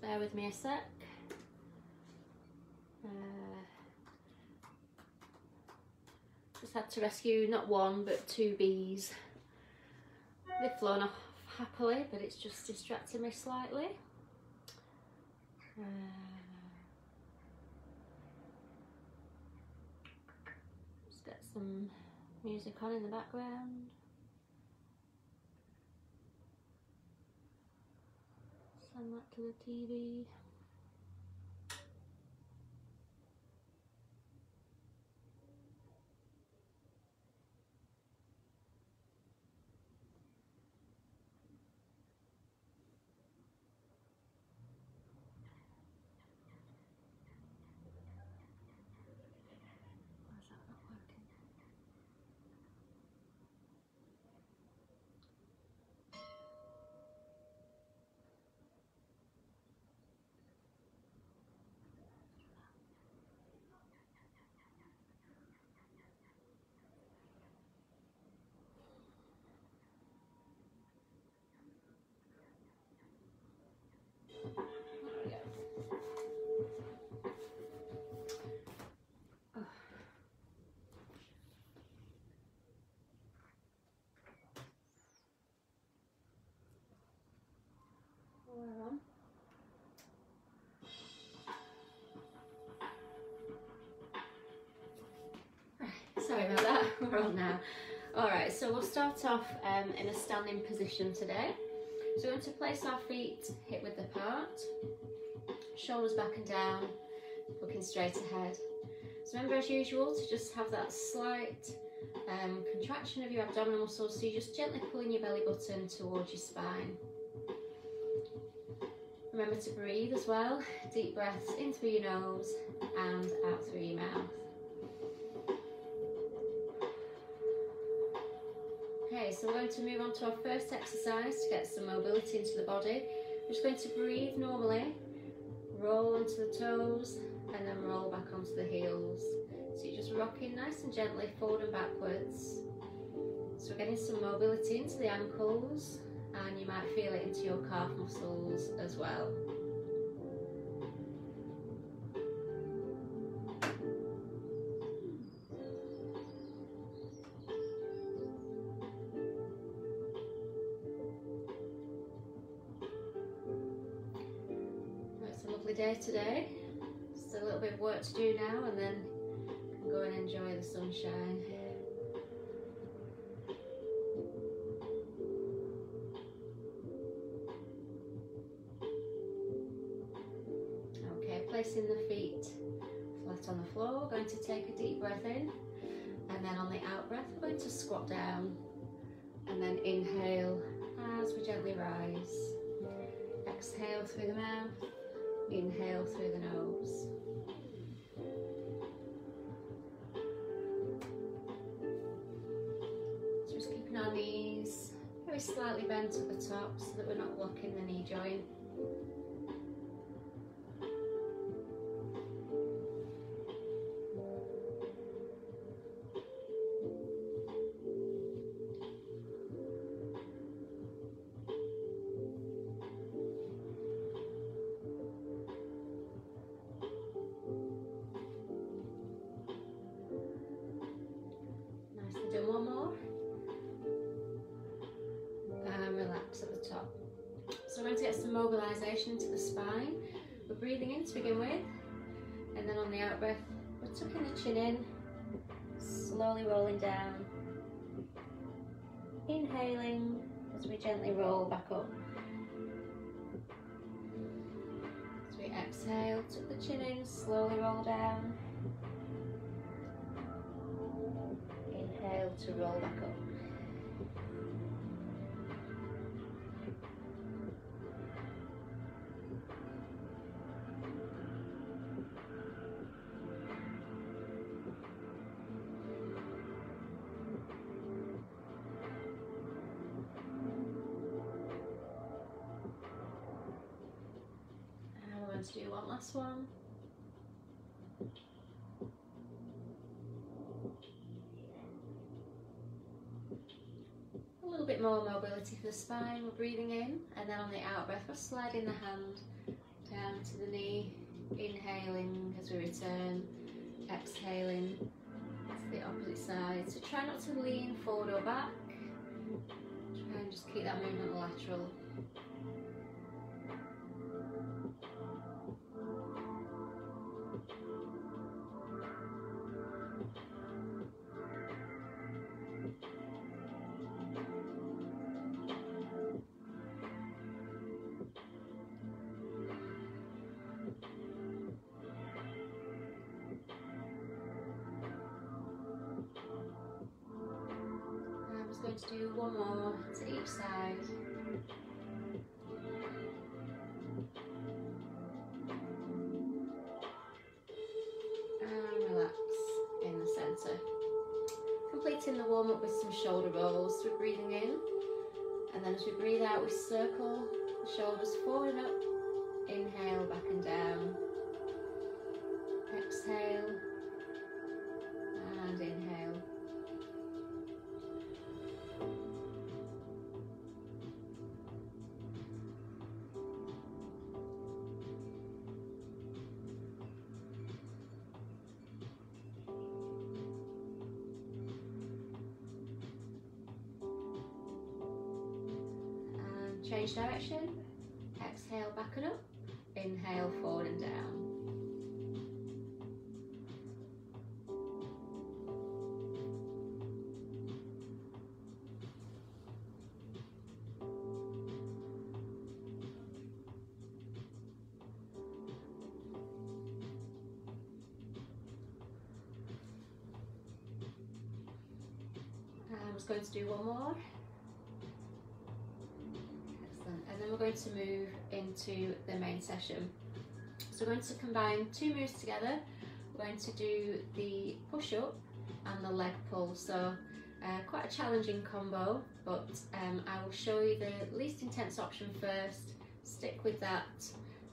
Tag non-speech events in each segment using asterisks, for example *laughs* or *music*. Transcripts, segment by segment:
Bear with me a sec. Uh, just had to rescue not one but two bees. They've flown off happily, but it's just distracted me slightly. Uh, just get some music on in the background. Send that to the TV. Why is that not working? There we go. Ugh. We're on. Right, Sorry on now. Alright, so we'll start off um, in a standing position today. So we're going to place our feet hip width apart, shoulders back and down, looking straight ahead. So remember as usual to just have that slight um, contraction of your abdominal muscles, so you're just gently pulling your belly button towards your spine. Remember to breathe as well, deep breaths in through your nose and out through your mouth. Okay, so we're going to move on to our first exercise to get some mobility into the body. We're just going to breathe normally, roll onto the toes, and then roll back onto the heels. So you're just rocking nice and gently forward and backwards. So we're getting some mobility into the ankles, and you might feel it into your calf muscles as well. Do now and then go and enjoy the sunshine. Okay, placing the feet flat on the floor, going to take a deep breath in and then on the out breath we're going to squat down and then inhale as we gently rise. Exhale through the mouth, inhale through the nose. Slightly bent at the top so that we're not blocking the knee joint. Breathing in to begin with, and then on the out breath, we're tucking the chin in, slowly rolling down. Inhaling as we gently roll back up. As we exhale, tuck the chin in, slowly roll down. Inhale to roll back up. To do one last one. A little bit more mobility for the spine. We're breathing in, and then on the out breath, we're sliding the hand down to the knee, inhaling as we return, exhaling to the opposite side. So try not to lean forward or back, try and just keep that movement lateral. Going to do one more to each side. And relax in the centre. Completing the warm up with some shoulder rolls. So we're breathing in, and then as we breathe out, we circle the shoulders forward and up. Inhale, back and down. Exhale, just going to do one more. and then we're going to move into the main session. So we're going to combine two moves together. We're going to do the push-up and the leg pull. So uh, quite a challenging combo, but um, I will show you the least intense option first. Stick with that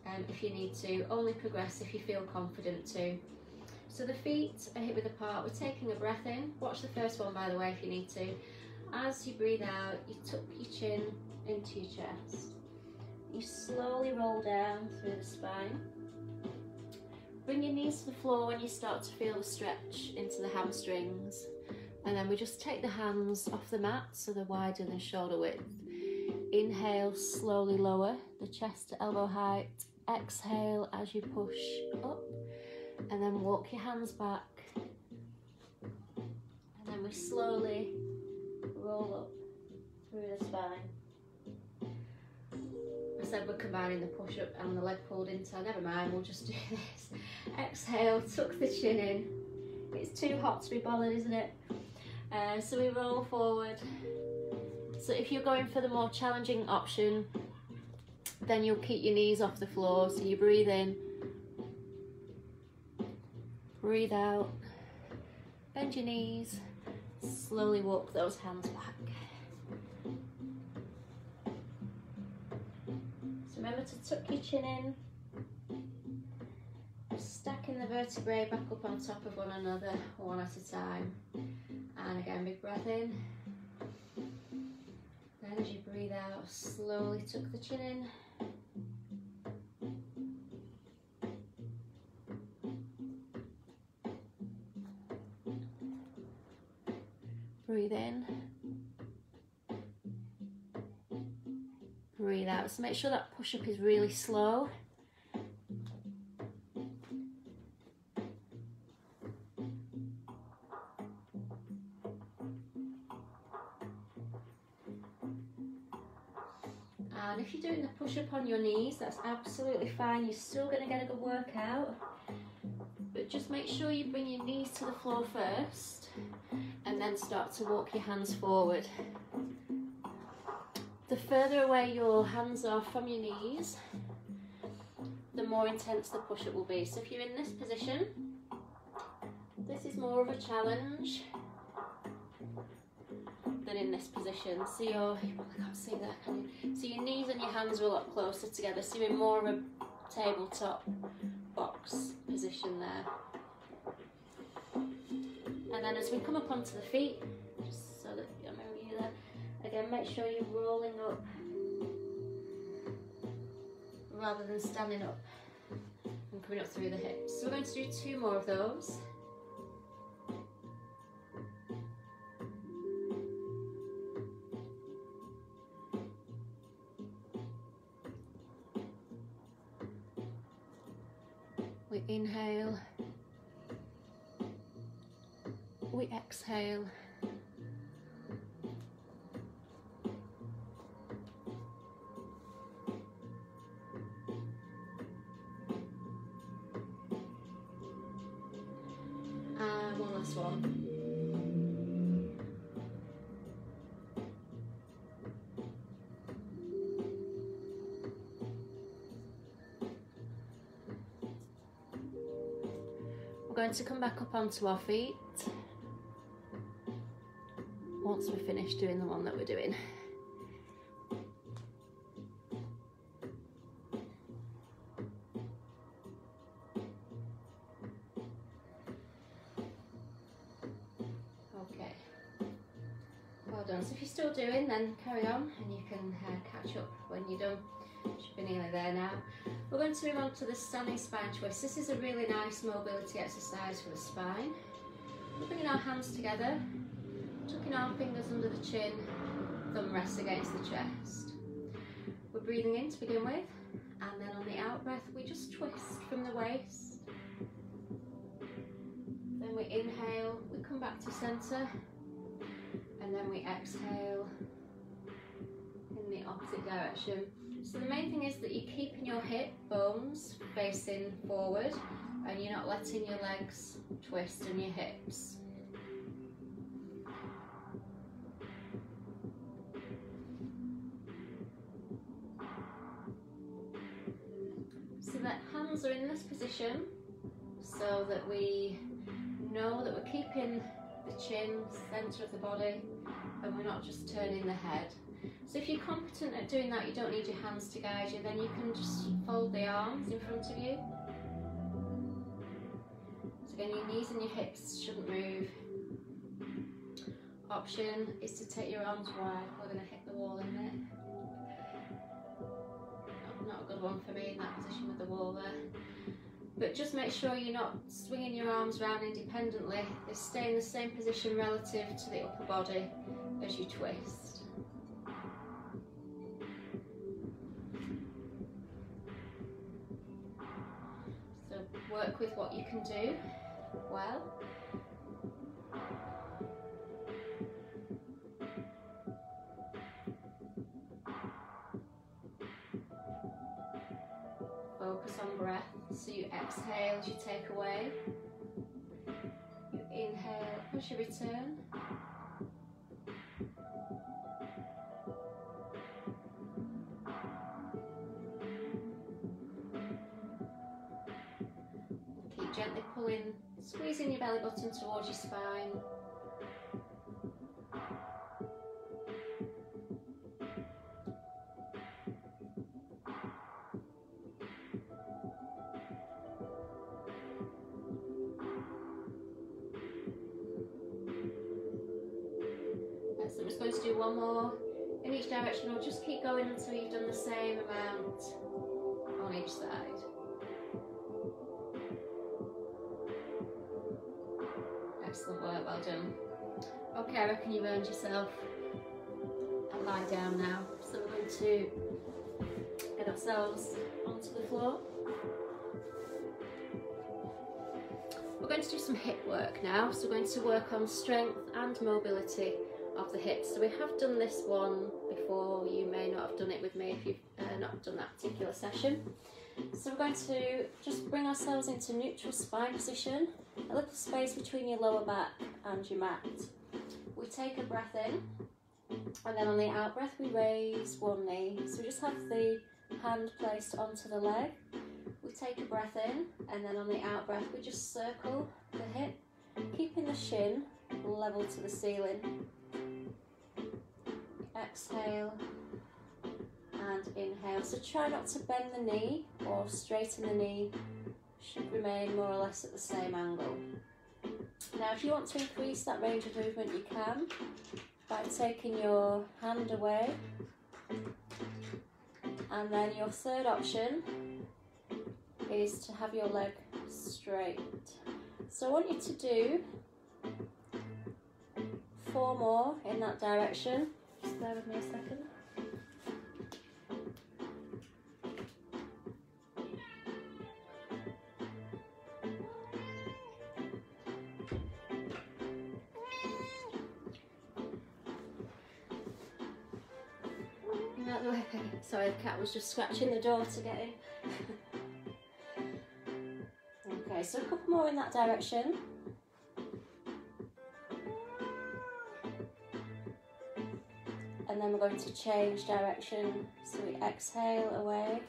um, if you need to. Only progress if you feel confident to. So the feet are hip width apart. We're taking a breath in. Watch the first one, by the way, if you need to. As you breathe out, you tuck your chin into your chest. You slowly roll down through the spine. Bring your knees to the floor when you start to feel the stretch into the hamstrings. And then we just take the hands off the mat so they're wider than shoulder width. Inhale, slowly lower the chest to elbow height. Exhale as you push up. And then walk your hands back. And then we slowly roll up through the spine I said we're combining the push-up and the leg pulled in, so never mind, we'll just do *laughs* this. Exhale, tuck the chin in. It's too hot to be bothered, isn't it? Uh, so we roll forward. So if you're going for the more challenging option, then you'll keep your knees off the floor. So you breathe in, breathe out, bend your knees, slowly walk those hands back. So Remember to tuck your chin in. Stacking the vertebrae back up on top of one another, one at a time. And again, big breath in. Then as you breathe out, slowly tuck the chin in. Breathe in. breathe out. So make sure that push up is really slow. And if you're doing the push up on your knees, that's absolutely fine. You're still going to get a good workout. But just make sure you bring your knees to the floor first and then start to walk your hands forward the further away your hands are from your knees, the more intense the push-up will be. So if you're in this position, this is more of a challenge than in this position. So your, I can't see that, can you? So your knees and your hands are a lot closer together. So you're in more of a tabletop box position there. And then as we come up onto the feet, just so that I'm you there, Again, make sure you're rolling up, rather than standing up and coming up through the hips. So we're going to do two more of those. We exhale. And one last one. We're going to come back up onto our feet once we're finished doing the one that we're doing. Okay. Well done. So if you're still doing, then carry on and you can uh, catch up when you're done. Should be nearly there now. We're going to move on to the standing spine twist. This is a really nice mobility exercise for the spine. We're bringing our hands together, tucking our fingers under the chin, thumb rests against the chest. We're breathing in to begin with, and then on the out breath, we just twist from the waist. Then we inhale, we come back to centre, and then we exhale in the opposite direction. So the main thing is that you're keeping your hip bones facing forward and you're not letting your legs twist and your hips. That we know that we're keeping the chin, centre of the body, and we're not just turning the head. So if you're competent at doing that, you don't need your hands to guide you, then you can just fold the arms in front of you. So again, your knees and your hips shouldn't move. Option is to take your arms wide. We're going to hit the wall in a minute. Not a good one for me in that position with the wall there. But just make sure you're not swinging your arms around independently. They stay in the same position relative to the upper body as you twist. So work with what you can do well. So you exhale as you take away. You inhale as you return. Keep gently pulling, squeezing your belly button towards your spine. Same amount on each side. Excellent work, well done. Okay, I reckon you've earned yourself a lie down now. So we're going to get ourselves onto the floor. We're going to do some hip work now. So we're going to work on strength and mobility of the hips. So we have done this one before. You may not have done it with me if you've uh, not done that particular session. So we're going to just bring ourselves into neutral spine position, a little space between your lower back and your mat. We take a breath in, and then on the out breath we raise one knee. So we just have the hand placed onto the leg. We take a breath in, and then on the out breath we just circle the hip, keeping the shin level to the ceiling. Exhale and inhale. So try not to bend the knee or straighten the knee, should remain more or less at the same angle. Now if you want to increase that range of movement you can by taking your hand away And then your third option is to have your leg straight. So I want you to do four more in that direction. Bear with me a second. *laughs* Sorry, the cat was just scratching the door to get in. *laughs* okay, so a couple more in that direction. Then we're going to change direction. So we exhale away,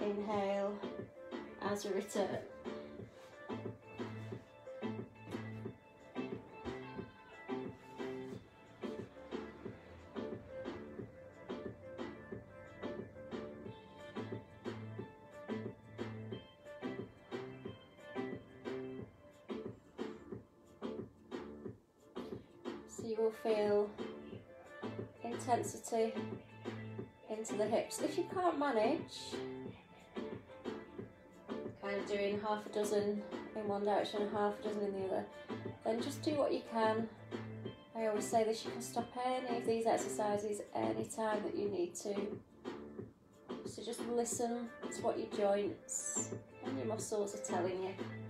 inhale as we return. Into the hips. If you can't manage, kind of doing half a dozen in one direction and half a dozen in the other, then just do what you can. I always say this, you can stop any of these exercises any time that you need to. So just listen to what your joints and your muscles are telling you.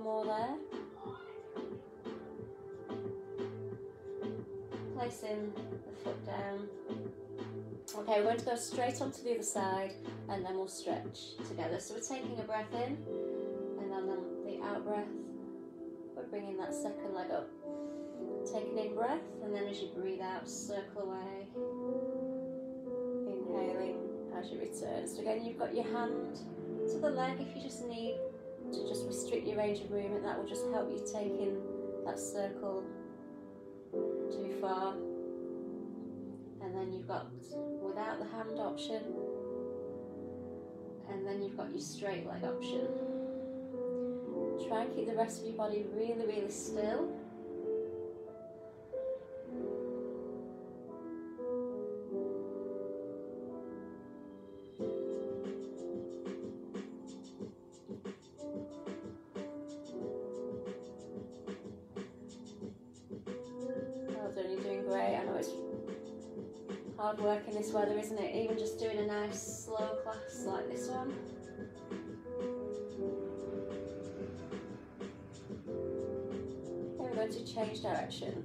More there. Placing the foot down. Okay, we're going to go straight onto the other side and then we'll stretch together. So we're taking a breath in and then the out breath, we're bringing that second leg up. Taking in breath and then as you breathe out, circle away. Inhaling as you return. So again, you've got your hand to the leg if you just need to just restrict your range of movement. That will just help you take in that circle too far. And then you've got without the hand option. And then you've got your straight leg option. Try and keep the rest of your body really, really still. Weather, isn't it? Even just doing a nice slow class like this one. We're going to change direction.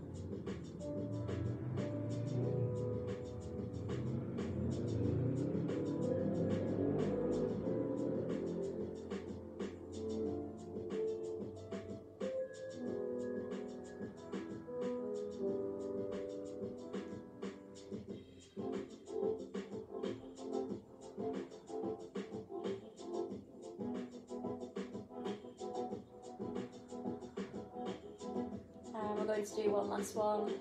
To do one last one.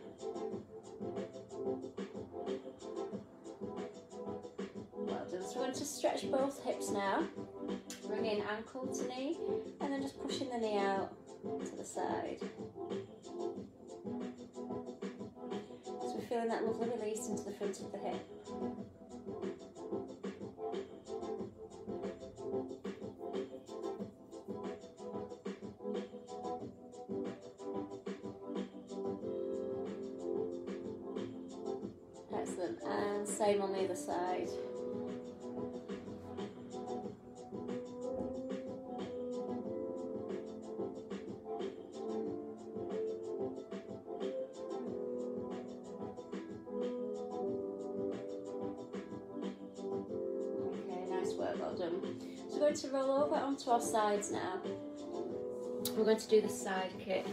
Well done. So we're going to stretch both hips now. Bring in ankle to knee and then just pushing the knee out to the side. So we're feeling that lovely release into the front of the hip. Side. Okay, nice work, well done. So we're going to roll over onto our sides now. We're going to do the side kick.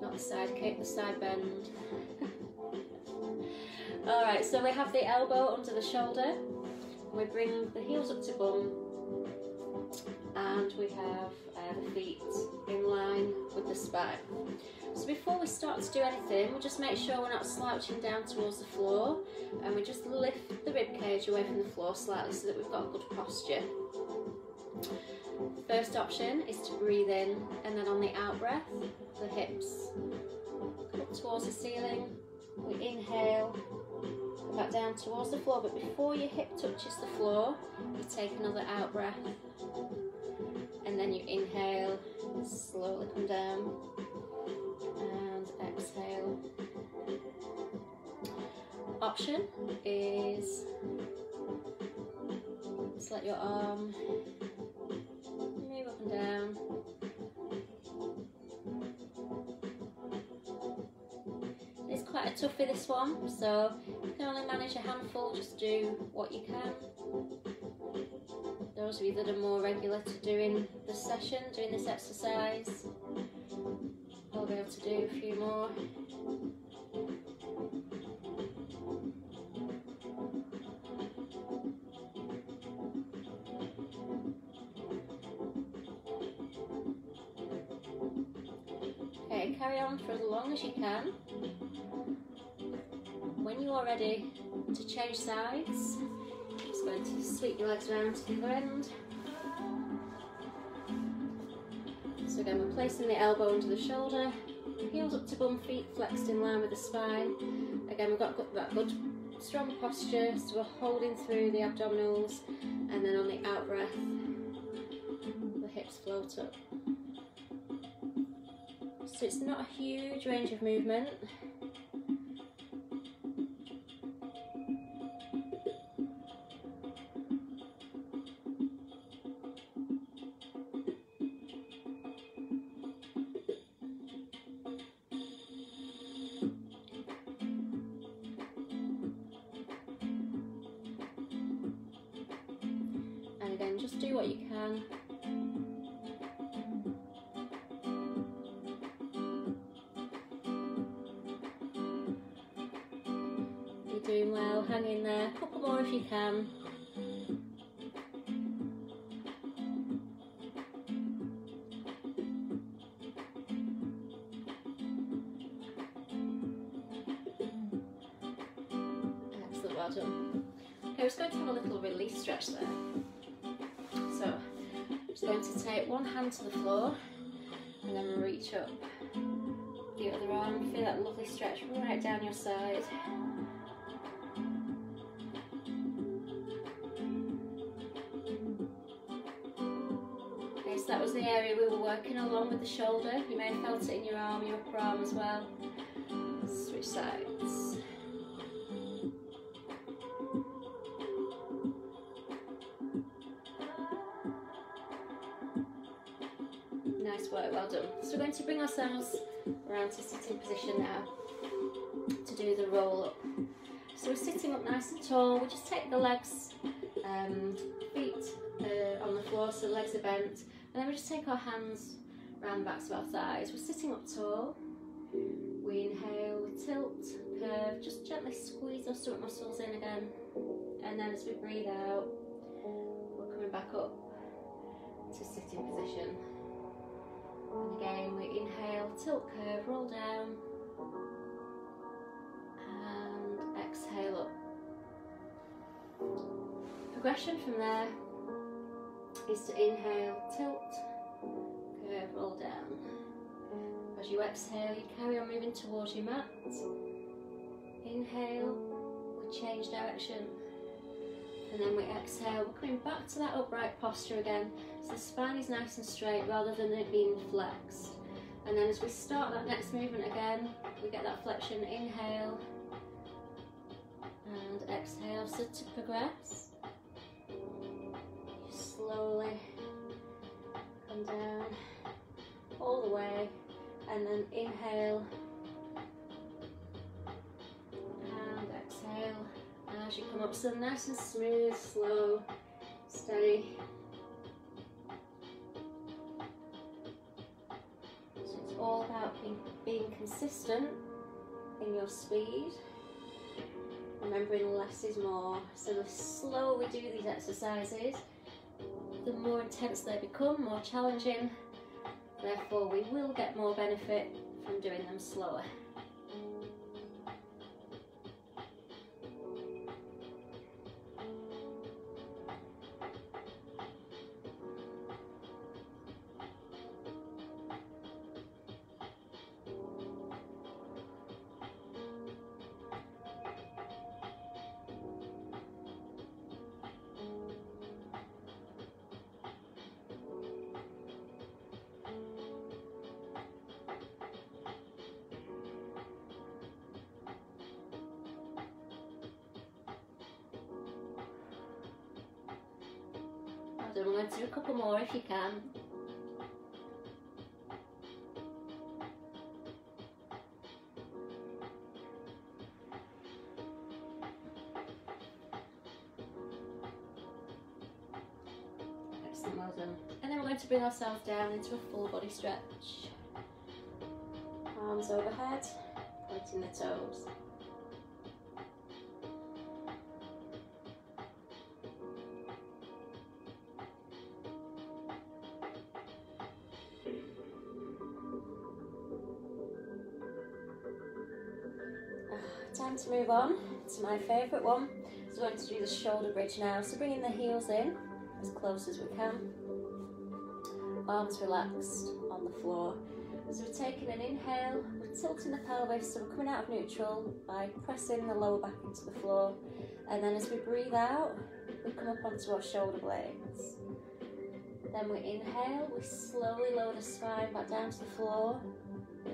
Not the side kick, the side bend. All right, so we have the elbow under the shoulder. We bring the heels up to bum, and we have uh, the feet in line with the spine. So before we start to do anything, we'll just make sure we're not slouching down towards the floor and we just lift the rib cage away from the floor slightly so that we've got a good posture. First option is to breathe in and then on the out breath, the hips up towards the ceiling. We inhale, go back down towards the floor, but before your hip touches the floor, you take another out breath and then you inhale, slowly come down and exhale. Option is just let your arm move up and down. It's quite a toughie this one, so only manage a handful, just do what you can. Those of you that are more regular to doing the session, doing this exercise, I'll be able to do a few more. Okay, carry on for as long as you can. Ready to change sides, just going to sweep your legs around to the other end. So again, we're placing the elbow under the shoulder, heels up to bum, feet flexed in line with the spine. Again, we've got that good strong posture, so we're holding through the abdominals, and then on the out breath, the hips float up. So it's not a huge range of movement. Doing well, hang in there. A couple more if you can. Excellent, well done. Okay, we're just going to have a little release stretch there. So, I'm just going to take one hand to the floor and then reach up the other arm. Feel that lovely stretch right down your side. Area we were working along with the shoulder. You may have felt it in your arm, your upper arm as well. Switch sides. Nice work, well done. So we're going to bring ourselves around to sitting position now to do the roll up. So we're sitting up nice and tall. We just take the legs, um, feet uh, on the floor, so the legs are bent, and then we just take our hands around the backs of our thighs. We're sitting up tall. We inhale, tilt, curve, just gently squeeze our stomach muscles in again, and then as we breathe out, we're coming back up to sitting position. And again, we inhale, tilt, curve, roll down, and exhale up. Progression from there is to inhale, tilt, curve, roll down. As you exhale, you carry on moving towards your mat. Inhale, we change direction. And then we exhale, we're coming back to that upright posture again. So the spine is nice and straight rather than it being flexed. And then as we start that next movement again, we get that flexion. Inhale and exhale. So to progress, slowly come down all the way and then inhale and exhale. And as you come up, so nice and smooth, slow, steady. So it's all about being, being consistent in your speed. Remembering less is more. So the slower we do these exercises, the more intense they become, more challenging. Therefore, we will get more benefit from doing them slower. And then we're going to bring ourselves down into a full body stretch. Arms overhead, pointing the toes. Ah, time to move on to my favourite one. So we're going to do the shoulder bridge now. So bringing the heels in as close as we can. Arms relaxed on the floor. So we're taking an inhale, we're tilting the pelvis, so we're coming out of neutral by pressing the lower back into the floor. And then as we breathe out, we come up onto our shoulder blades. Then we inhale, we slowly lower the spine back down to the floor,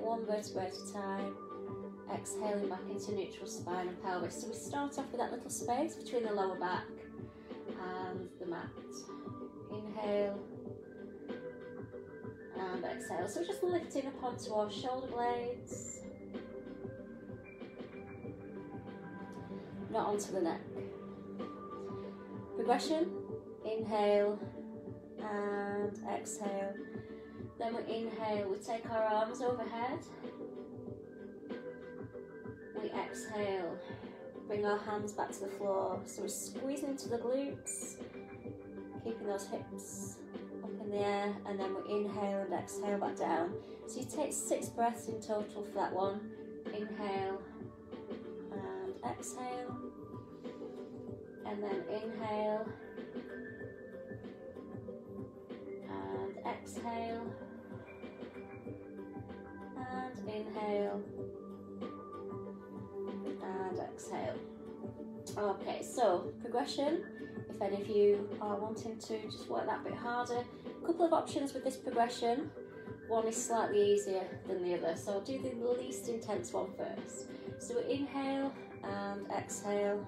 one vertebra at a time exhaling back into neutral spine and pelvis. So we start off with that little space between the lower back Inhale. And exhale. So just lifting up onto our shoulder blades, not onto the neck. Progression, inhale. And exhale. Then we inhale, we take our arms overhead. We exhale, bring our hands back to the floor. So we're squeezing into the glutes, keeping those hips up in the air, and then we inhale and exhale back down. So you take six breaths in total for that one. Inhale and exhale, and then inhale and exhale, and inhale and exhale. Okay, so progression, if you are wanting to just work that bit harder, a couple of options with this progression. One is slightly easier than the other, so I'll do the least intense one first. So inhale and exhale.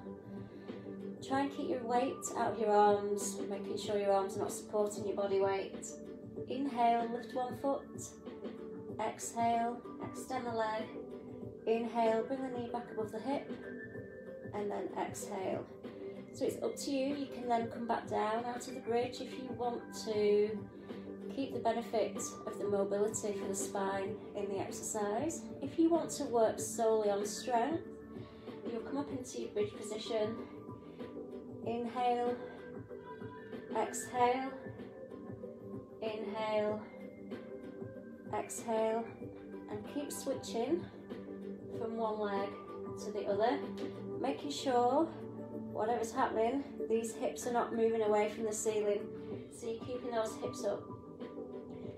Try and keep your weight out of your arms, making sure your arms are not supporting your body weight. Inhale, lift one foot. Exhale, extend the leg Inhale, bring the knee back above the hip, and then exhale. So it's up to you. You can then come back down out of the bridge if you want to keep the benefit of the mobility for the spine in the exercise. If you want to work solely on strength, you'll come up into your bridge position. Inhale, exhale, inhale, exhale, and keep switching from one leg to the other, making sure whatever's happening, these hips are not moving away from the ceiling. So you're keeping those hips up.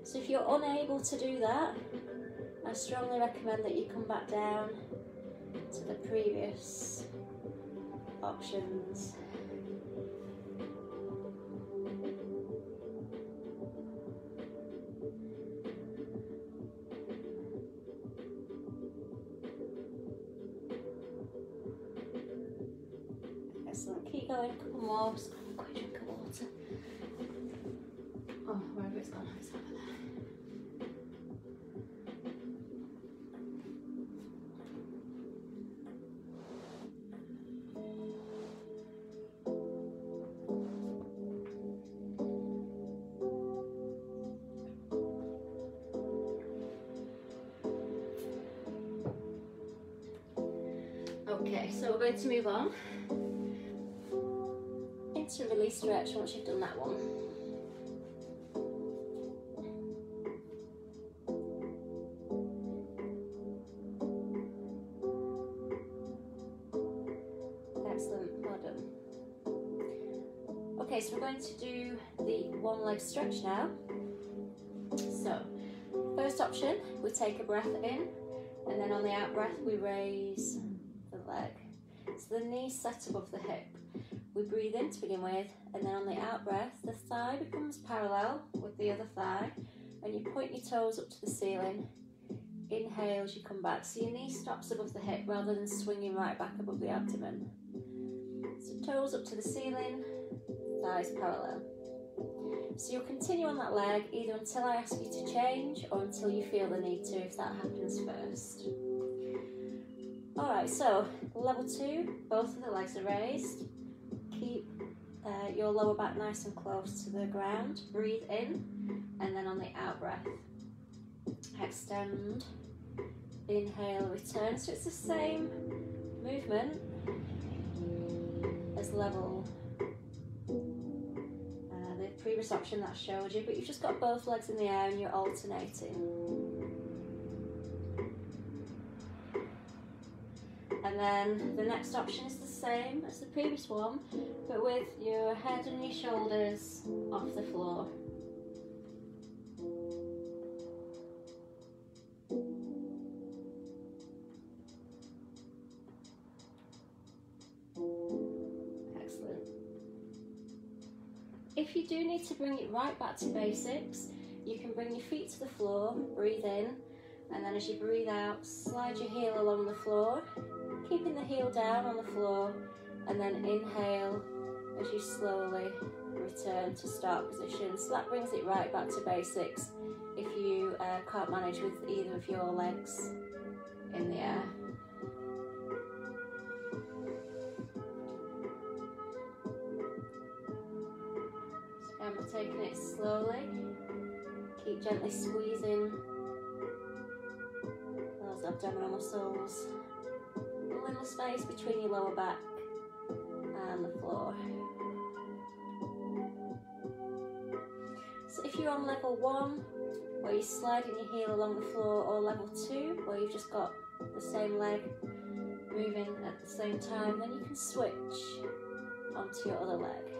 So if you're unable to do that, I strongly recommend that you come back down to the previous options. Quick drink of water. Oh, wherever it's gone, it's over. Okay, so we're going to move on Stretch once you've done that one. Excellent, well done. Okay, so we're going to do the one leg stretch now. So, first option, we take a breath in, and then on the out breath, we raise the leg. So the knee set above the hip. We breathe in to begin with, and then on the out breath, the thigh becomes parallel with the other thigh, and you point your toes up to the ceiling. Inhale as you come back, so your knee stops above the hip rather than swinging right back above the abdomen. So toes up to the ceiling, thighs parallel. So you'll continue on that leg either until I ask you to change or until you feel the need to, if that happens first. Alright, so level two, both of the legs are raised. Keep uh, your lower back nice and close to the ground. Breathe in, and then on the out breath, extend. Inhale, return. So it's the same movement as level uh, the previous option that I showed you, but you've just got both legs in the air and you're alternating. And then the next option is the same as the previous one, but with your head and your shoulders off the floor. Excellent. If you do need to bring it right back to basics, you can bring your feet to the floor, breathe in, and then as you breathe out, slide your heel along the floor, keeping the heel down on the floor, and then inhale as you slowly return to start position. So that brings it right back to basics if you uh, can't manage with either of your legs in the air. We're taking it slowly. Keep gently squeezing abdominal muscles. A little space between your lower back and the floor. So if you're on level one, where you're sliding your heel along the floor, or level two, where you've just got the same leg moving at the same time, then you can switch onto your other leg.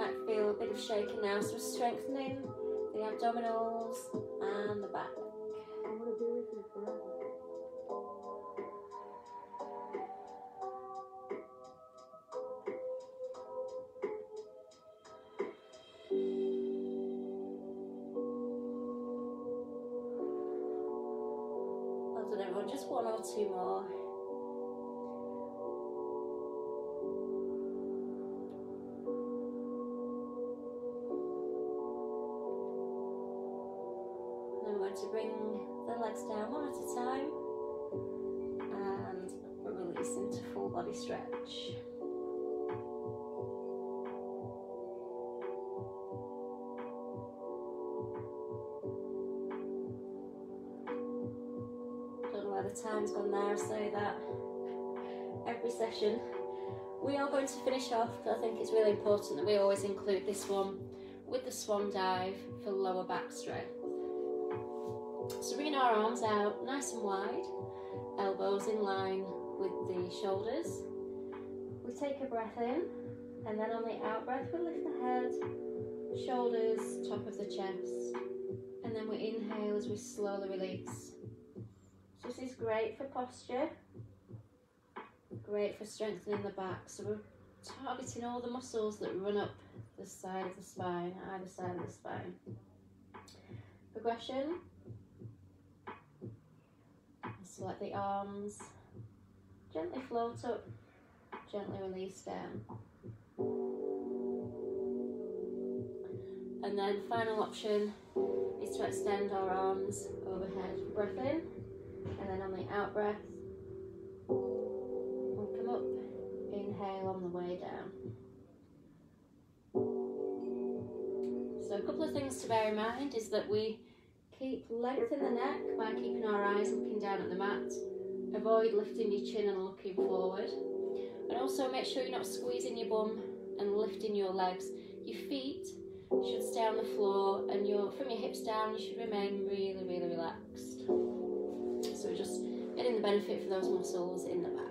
Might feel a bit of shaking now, so strengthening the abdominals and the back. Important that we always include this one with the swan dive for lower back strength. So bringing our arms out nice and wide, elbows in line with the shoulders. We take a breath in, and then on the out breath, we lift the head, shoulders, top of the chest, and then we inhale as we slowly release. So this is great for posture, great for strengthening the back. So we're targeting all the muscles that run up the side of the spine, either side of the spine. Progression. So let the arms gently float up, gently release down. And then final option is to extend our arms overhead. Breath in, and then on the out breath, on the way down. So a couple of things to bear in mind is that we keep length in the neck by keeping our eyes looking down at the mat. Avoid lifting your chin and looking forward. And also make sure you're not squeezing your bum and lifting your legs. Your feet should stay on the floor and your from your hips down you should remain really, really relaxed. So just getting the benefit for those muscles in the back.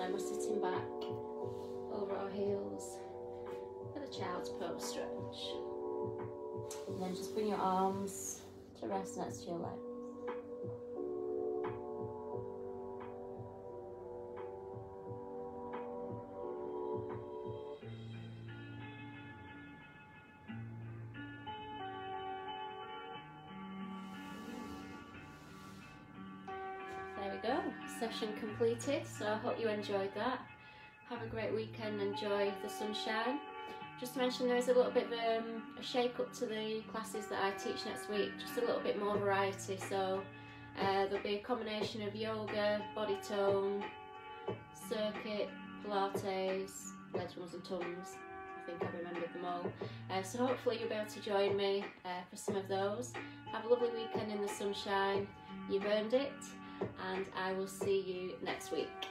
Then we're sitting back over our heels for the child's pose stretch. And then just bring your arms to rest next to your legs. So I hope you enjoyed that. Have a great weekend, enjoy the sunshine. Just to mention there is a little bit of um, a shake up to the classes that I teach next week, just a little bit more variety. So uh, there'll be a combination of yoga, body tone, circuit, Pilates, legs, bums and tums. I think I've remembered them all. Uh, so hopefully you'll be able to join me uh, for some of those. Have a lovely weekend in the sunshine. You've earned it and I will see you next week.